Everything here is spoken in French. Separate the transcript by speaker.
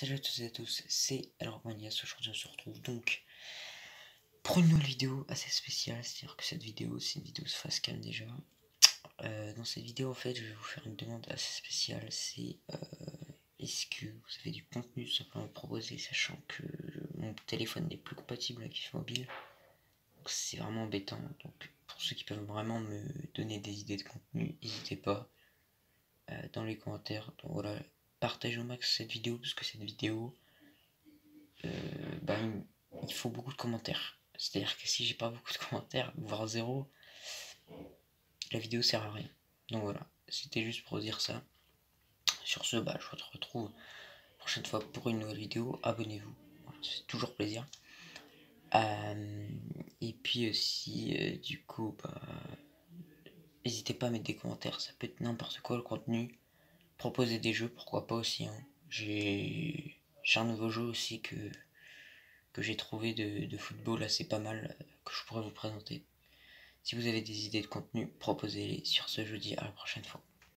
Speaker 1: Salut à tous et à tous, c'est alors Manias. Aujourd'hui, on se retrouve donc pour une nouvelle vidéo assez spéciale. C'est-à-dire que cette vidéo, c'est une vidéo face cam déjà. Euh, dans cette vidéo, en fait, je vais vous faire une demande assez spéciale. C'est euh, est-ce que vous avez du contenu simplement proposer, sachant que mon téléphone n'est plus compatible avec FIFA mobile? C'est vraiment embêtant. Donc pour ceux qui peuvent vraiment me donner des idées de contenu, n'hésitez pas euh, dans les commentaires. Donc voilà, partagez au max cette vidéo parce que cette vidéo, euh, bah, il faut beaucoup de commentaires. C'est-à-dire que si j'ai pas beaucoup de commentaires, voire zéro, la vidéo sert à rien. Donc voilà, c'était juste pour dire ça. Sur ce, bah, je vous retrouve prochaine fois pour une nouvelle vidéo. Abonnez-vous, c'est toujours plaisir. Euh, et puis aussi, euh, du coup, bah, n'hésitez pas à mettre des commentaires. Ça peut être n'importe quoi le contenu proposer des jeux, pourquoi pas aussi. Hein. J'ai un nouveau jeu aussi que, j'ai trouvé de, de, football assez pas mal, euh, que je pourrais vous présenter. Si vous avez des idées de contenu, proposez-les sur ce jeudi. À la prochaine fois.